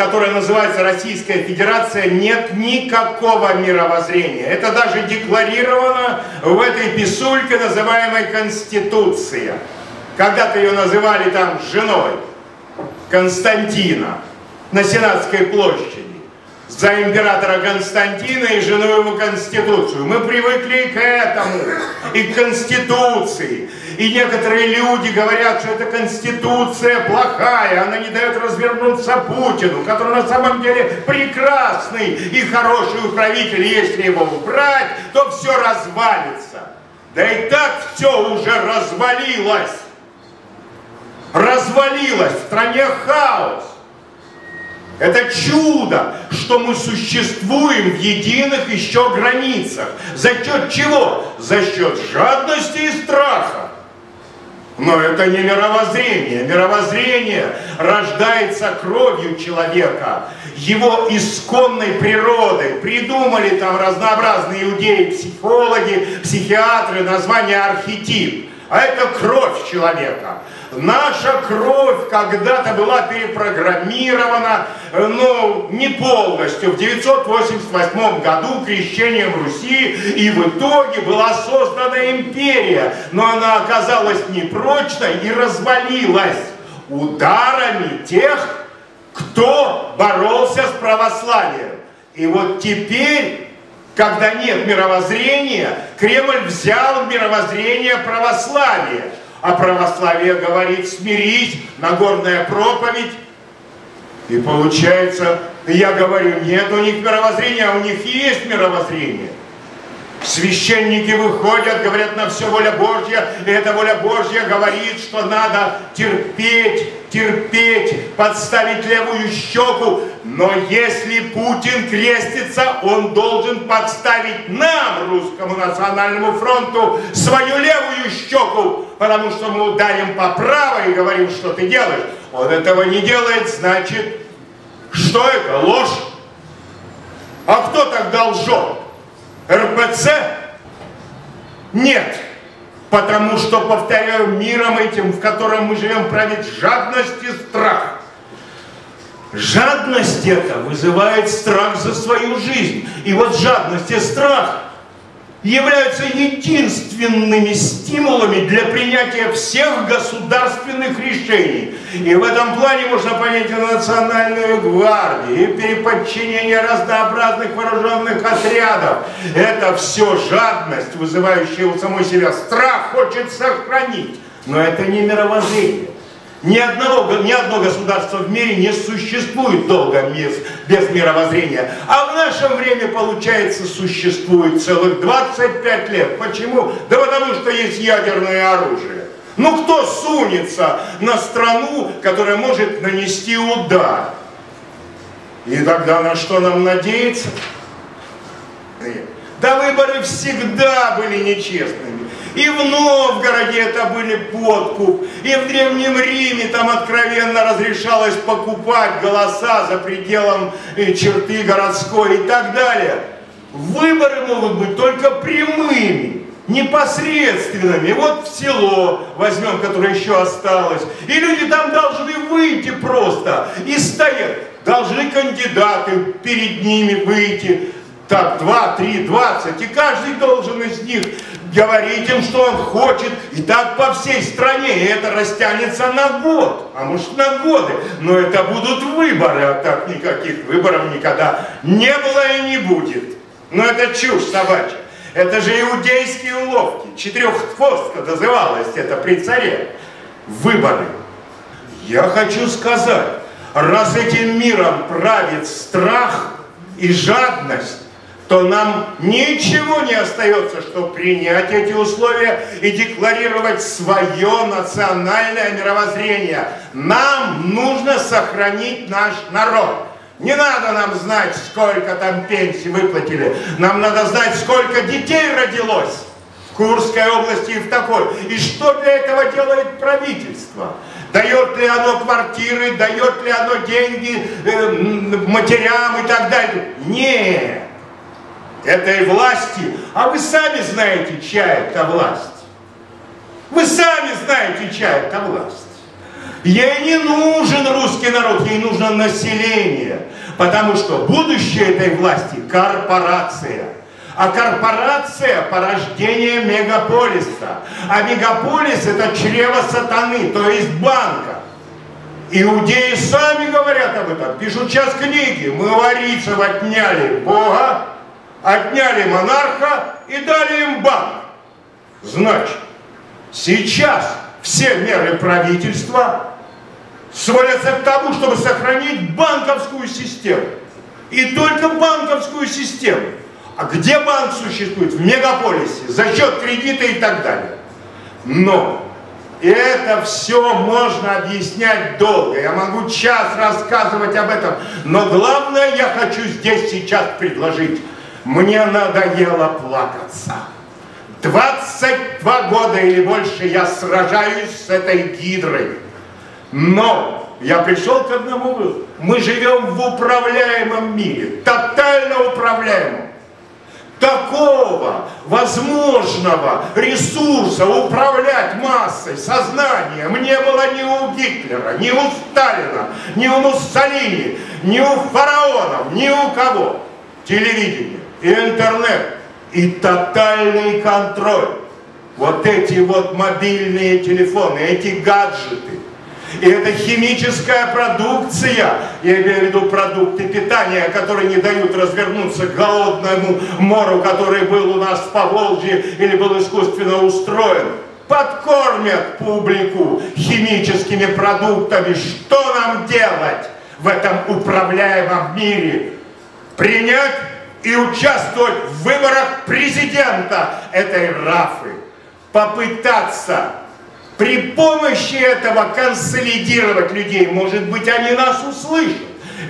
Которое называется Российская Федерация, нет никакого мировоззрения. Это даже декларировано в этой писульке, называемой Конституция. Когда-то ее называли там женой Константина на Сенатской площади за императора Константина и жену его Конституцию. Мы привыкли к этому, и к Конституции. И некоторые люди говорят, что эта Конституция плохая, она не дает развернуться Путину, который на самом деле прекрасный и хороший управитель. Если его убрать, то все развалится. Да и так все уже развалилось. Развалилось, в стране хаос. Это чудо, что мы существуем в единых еще границах. За счет чего? За счет жадности и страха. Но это не мировоззрение. Мировоззрение рождается кровью человека, его исконной природой. Придумали там разнообразные иудеи, психологи, психиатры название архетип. А это кровь человека. Наша кровь когда-то была перепрограммирована, э, но не полностью, в 988 году крещением Руси, и в итоге была создана империя, но она оказалась непрочной и развалилась ударами тех, кто боролся с православием. И вот теперь когда нет мировоззрения, Кремль взял мировоззрение православия. А православие говорит, смирись, Нагорная проповедь. И получается, я говорю, нет у них мировоззрения, а у них есть мировоззрение. Священники выходят, говорят, на все воля Божья, и эта воля Божья говорит, что надо терпеть, терпеть, подставить левую щеку, но если Путин крестится, он должен подставить нам, русскому национальному фронту, свою левую щеку, потому что мы ударим по правой и говорим, что ты делаешь. Он этого не делает, значит, что это? Ложь. А кто тогда лжет? РПЦ? Нет. Потому что, повторяю, миром этим, в котором мы живем, правит жадность и страх. Жадность это вызывает страх за свою жизнь. И вот жадность и страх являются единственными стимулами для принятия всех государственных решений. И в этом плане можно понять и национальную гвардию, и переподчинение разнообразных вооруженных отрядов. Это все жадность, вызывающая у самой себя страх, хочет сохранить. Но это не мировоззрение. Ни, одного, ни одно государство в мире не существует долго без, без мировоззрения. А в наше время, получается, существует целых 25 лет. Почему? Да потому что есть ядерное оружие. Ну кто сунется на страну, которая может нанести удар? И тогда на что нам надеяться? Да выборы всегда были нечестными. И в Новгороде это были подкуп, и в Древнем Риме там откровенно разрешалось покупать голоса за пределом э, черты городской и так далее. Выборы могут быть только прямыми, непосредственными. Вот в село возьмем, которое еще осталось, и люди там должны выйти просто и стоять. Должны кандидаты перед ними выйти, так, два, три, двадцать, и каждый должен из них говорить им, что он хочет, и так по всей стране, и это растянется на год, а может на годы, но это будут выборы, а так никаких выборов никогда не было и не будет. Но это чушь собачья. Это же иудейские уловки. Четыреххвостка называлась это при царе. Выборы. Я хочу сказать, раз этим миром правит страх и жадность, то нам ничего не остается, чтобы принять эти условия и декларировать свое национальное мировоззрение. Нам нужно сохранить наш народ. Не надо нам знать, сколько там пенсий выплатили. Нам надо знать, сколько детей родилось в Курской области и в такой. И что для этого делает правительство? Дает ли оно квартиры, дает ли оно деньги э, матерям и так далее? Нет этой власти, а вы сами знаете, чья это власть. Вы сами знаете, чья это власть. Ей не нужен русский народ, ей нужно население. Потому что будущее этой власти – корпорация. А корпорация – порождение мегаполиса. А мегаполис – это чрево сатаны, то есть банка. Иудеи сами говорят об этом, пишут сейчас книги. Мы варицев отняли Бога, отняли монарха и дали им банк. Значит, сейчас все меры правительства сводятся к тому, чтобы сохранить банковскую систему. И только банковскую систему. А где банк существует? В мегаполисе, за счет кредита и так далее. Но это все можно объяснять долго. Я могу час рассказывать об этом. Но главное я хочу здесь сейчас предложить. Мне надоело плакаться. 22 года или больше я сражаюсь с этой гидрой. Но я пришел к одному выводу. Мы живем в управляемом мире, тотально управляемом. Такого возможного ресурса управлять массой, сознанием не было ни у Гитлера, ни у Сталина, ни у Муссолини, ни у фараонов, ни у кого. Телевидение и интернет и тотальный контроль. Вот эти вот мобильные телефоны, эти гаджеты. И это химическая продукция, я имею в виду продукты питания, которые не дают развернуться голодному мору, который был у нас в Поволжье или был искусственно устроен. Подкормят публику химическими продуктами. Что нам делать в этом управляемом мире? Принять и участвовать в выборах президента этой рафы. Попытаться при помощи этого консолидировать людей. Может быть, они нас услышат.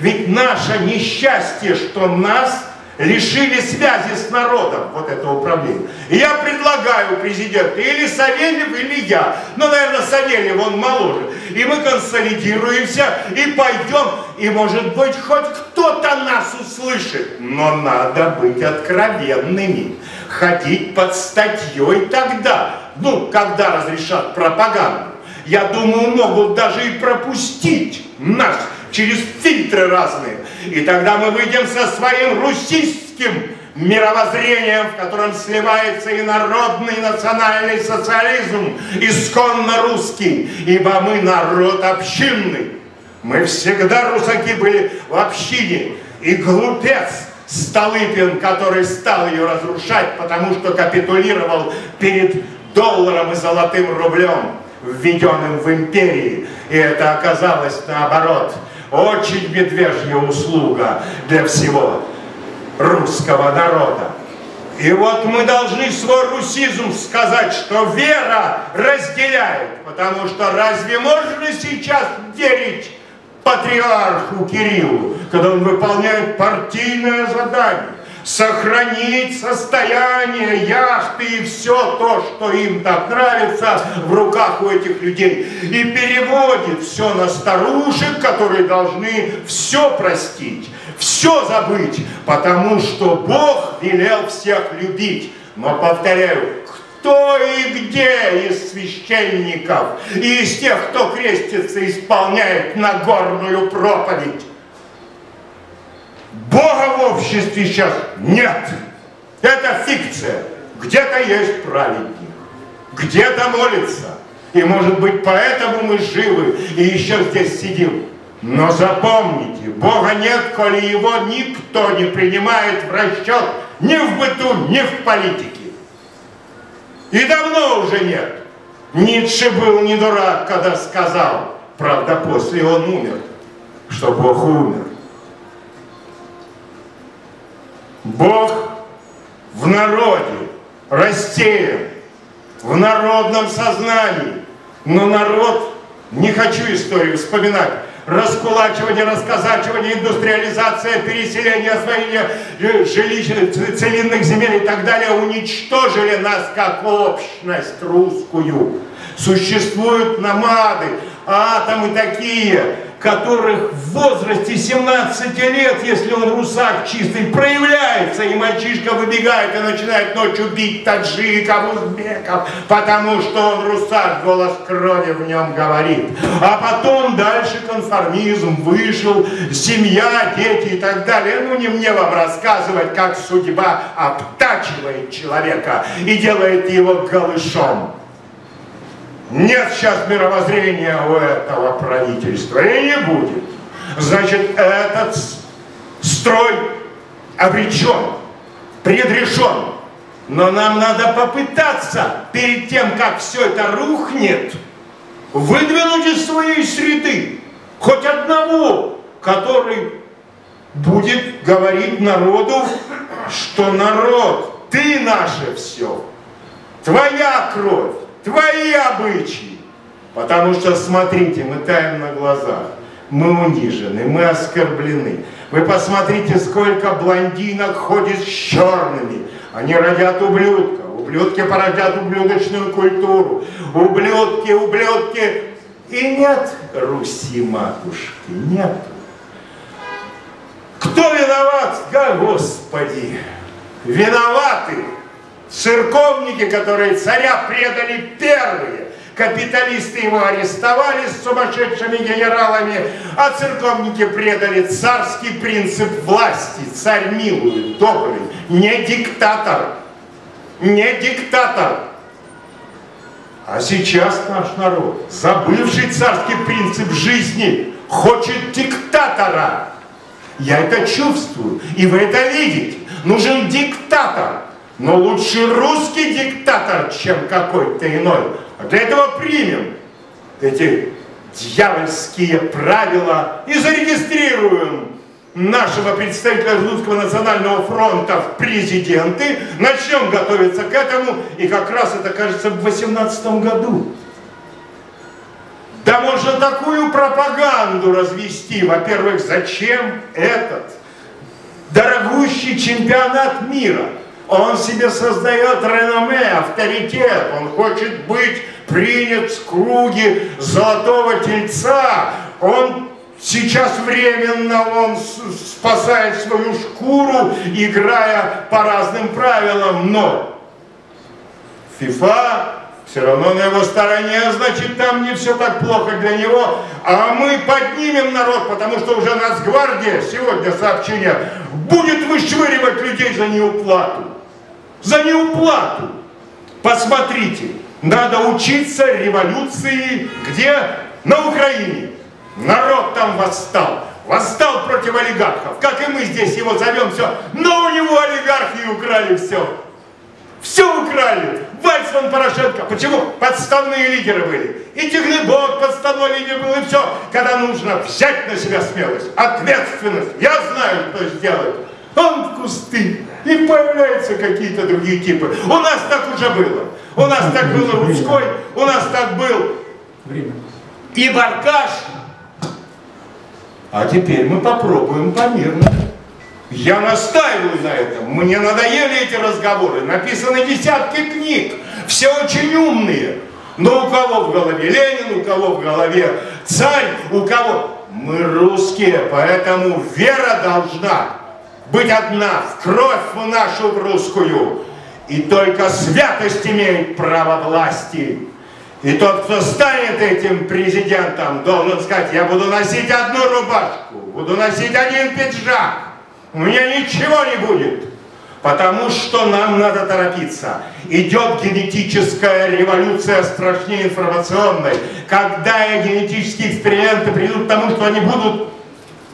Ведь наше несчастье, что нас лишили связи с народом, вот это управление. И я предлагаю президенту, или Савельев, или я, ну, наверное, Савельев, он моложе, и мы консолидируемся, и пойдем, и, может быть, хоть кто-то нас услышит, но надо быть откровенными, ходить под статьей тогда, ну, когда разрешат пропаганду. Я думаю, могут даже и пропустить нас через фильтры разные. И тогда мы выйдем со своим русистским мировоззрением, в котором сливается и народный, и национальный социализм, исконно русский, ибо мы народ общинный. Мы всегда русаки были в общине, и глупец Столыпин, который стал ее разрушать, потому что капитулировал перед долларом и золотым рублем, введенным в империи. И это оказалось наоборот – очень медвежья услуга для всего русского народа. И вот мы должны свой русизм сказать, что вера разделяет, потому что разве можно сейчас верить патриарху Кириллу, когда он выполняет партийное задание? Сохранить состояние яхты и все то, что им так нравится в руках у этих людей. И переводит все на старушек, которые должны все простить, все забыть, потому что Бог велел всех любить. Но, повторяю, кто и где из священников и из тех, кто крестится, исполняет Нагорную проповедь? Бога в обществе сейчас нет. Это фикция. Где-то есть праведник, где-то молится. И может быть поэтому мы живы и еще здесь сидим. Но запомните, Бога нет, коли его никто не принимает в расчет ни в быту, ни в политике. И давно уже нет. Ницше был не дурак, когда сказал, правда, после он умер, что Бог умер. Бог в народе рассеян, в народном сознании. Но народ, не хочу историю вспоминать, раскулачивание, расказачивание, индустриализация, переселение, освоение жилищ, целинных земель и так далее уничтожили нас как общность русскую. Существуют намады, атомы такие, которых в возрасте 17 лет, если он русак чистый, проявляется, и мальчишка выбегает и начинает ночью бить таджиков, узбеков, потому что он русак, голос крови в нем говорит. А потом дальше конформизм вышел, семья, дети и так далее. Ну не мне вам рассказывать, как судьба обтачивает человека и делает его голышом. Нет сейчас мировоззрения у этого правительства и не будет. Значит, этот строй обречен, предрешен. Но нам надо попытаться, перед тем, как все это рухнет, выдвинуть из своей среды хоть одного, который будет говорить народу, что народ, ты наше все, твоя кровь, твои обычаи. Потому что, смотрите, мы таем на глазах, мы унижены, мы оскорблены. Вы посмотрите, сколько блондинок ходит с черными. Они родят ублюдка. Ублюдки породят ублюдочную культуру. Ублюдки, ублюдки. И нет Руси, матушки, нет. Кто виноват? Да, Господи, виноваты Церковники, которые царя предали первые, капиталисты его арестовали с сумасшедшими генералами, а церковники предали царский принцип власти. Царь милует, добрый, не диктатор. Не диктатор. А сейчас наш народ, забывший царский принцип жизни, хочет диктатора. Я это чувствую, и вы это видите. Нужен диктатор. Но лучше русский диктатор, чем какой-то иной. А для этого примем эти дьявольские правила и зарегистрируем нашего представителя Русского национального фронта в президенты, начнем готовиться к этому, и как раз это, кажется, в 2018 году. Да можно такую пропаганду развести. Во-первых, зачем этот дорогущий чемпионат мира? Он себе создает реноме, авторитет. Он хочет быть принят в круге золотого тельца. Он сейчас временно он спасает свою шкуру, играя по разным правилам. Но ФИФА все равно на его стороне, значит, там не все так плохо для него. А мы поднимем народ, потому что уже Нацгвардия, сегодня сообщение, будет вышвыривать людей за неуплату за неуплату. Посмотрите, надо учиться революции где? На Украине. Народ там восстал. Восстал против олигархов. Как и мы здесь его зовем все. Но у него олигархи украли все. Все украли. Вальсман, Порошенко. Почему? Подставные лидеры были. И Тигнебок подставной лидер был, и все. Когда нужно взять на себя смелость, ответственность. Я знаю, что сделать. Он в кусты. И появляются какие-то другие типы. У нас так уже было. У нас так было Рудской, у нас так был и Баркаш. А теперь мы попробуем помирно. Я настаиваю на этом. Мне надоели эти разговоры. Написаны десятки книг. Все очень умные. Но у кого в голове Ленин, у кого в голове царь, у кого... Мы русские, поэтому вера должна быть одна, в кровь нашу в русскую. И только святость имеет право власти. И тот, кто станет этим президентом, должен сказать, я буду носить одну рубашку, буду носить один пиджак. У меня ничего не будет. Потому что нам надо торопиться. Идет генетическая революция страшнее информационной. Когда генетические эксперименты придут к тому, что они будут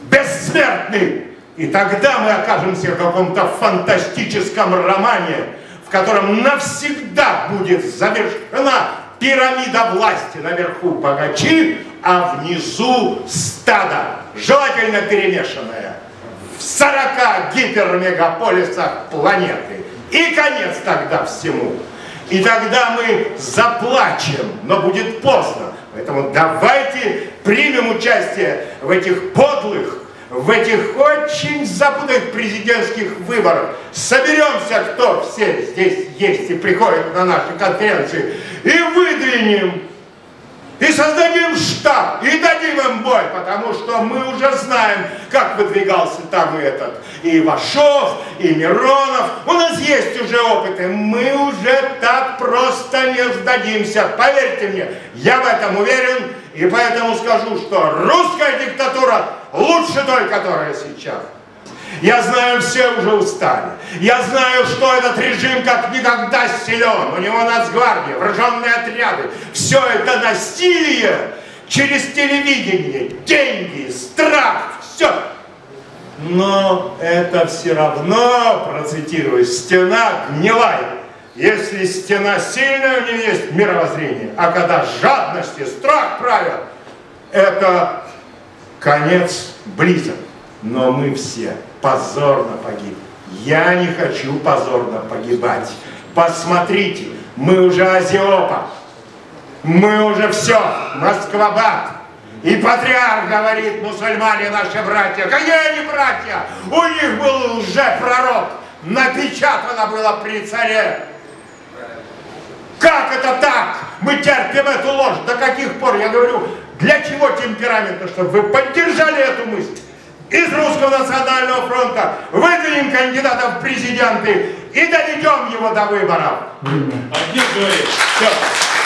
бессмертны, и тогда мы окажемся в каком-то фантастическом романе, в котором навсегда будет завершена пирамида власти. Наверху богачи, а внизу стадо, желательно перемешанное, в 40 гипермегаполисах планеты. И конец тогда всему. И тогда мы заплачем, но будет поздно. Поэтому давайте примем участие в этих подлых, в этих очень запутанных президентских выборах соберемся, кто все здесь есть и приходят на наши конференции, и выдвинем и создадим штаб, и дадим им бой, потому что мы уже знаем, как выдвигался там этот и Ивашов, и Миронов. У нас есть уже опыты, мы уже так просто не сдадимся. Поверьте мне, я в этом уверен, и поэтому скажу, что русская диктатура лучше той, которая сейчас. Я знаю, все уже устали. Я знаю, что этот режим как никогда силен. У него нацгвардия, вооруженные отряды. Все это насилие через телевидение, деньги, страх, все. Но это все равно, процитирую, стена гнилая. Если стена сильная, у нее есть мировоззрение. А когда жадность и страх правят, это конец близок. Но мы все позорно погиб. Я не хочу позорно погибать. Посмотрите, мы уже Азиопа. Мы уже все, Москвабад. И патриарх говорит, мусульмане наши братья. Какие они братья? У них был лже-пророк. Напечатано было при царе. Как это так? Мы терпим эту ложь. До каких пор? Я говорю, для чего темперамента? Чтобы вы поддержали эту мысль из Русского национального фронта выдвинем кандидата в президенты и доведем его до выборов. Один говорит. Все.